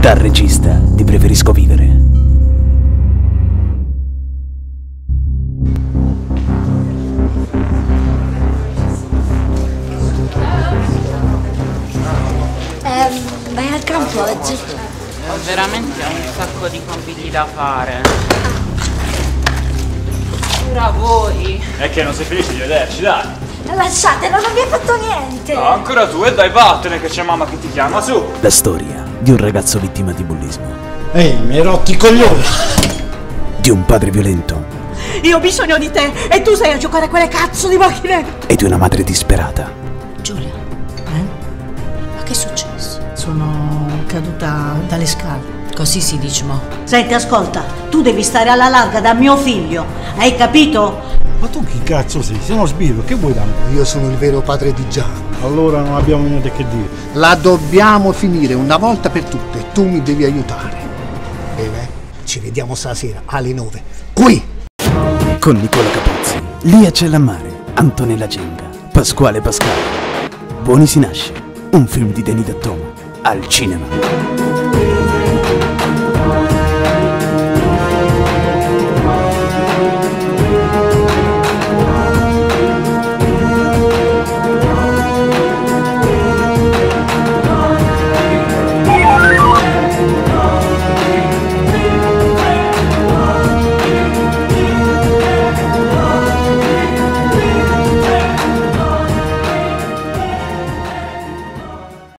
Da regista ti preferisco vivere. Eh, vai al campo oggi? Veramente ho un sacco di compiti da fare. Ora voi. È che non sei felice di vederci, dai. Lasciatelo, non vi ha fatto niente. No, ancora tu e dai vattene che c'è mamma che ti chiama, su. La storia di un ragazzo vittima di bullismo. Ehi, mi hai rotti i coglioni! Di un padre violento Io ho bisogno di te e tu sei a giocare a quelle cazzo di macchine. e di una madre disperata. Giulia, eh? Ma che è successo? Sono caduta dalle scale. Così si dice, mo. Senti, ascolta, tu devi stare alla larga da mio figlio, hai capito? Ma tu chi cazzo sei? Sei uno sbirro, che vuoi da me? Io sono il vero padre di Gian. Allora non abbiamo niente che dire. La dobbiamo finire una volta per tutte. Tu mi devi aiutare. Bene? Ci vediamo stasera alle 9. Qui! Con Nicola Capozzi, Lia Cellammare, Antonella Genga, Pasquale Pascale. Buoni si nasce, un film di Denis D'Attomo, al cinema.